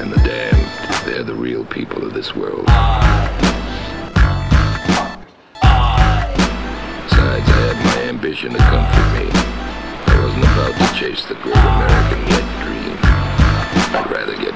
And the damned, they're the real people of this world. Besides, I had my ambition to comfort me. I wasn't about to chase the great American wet dream. I'd rather get.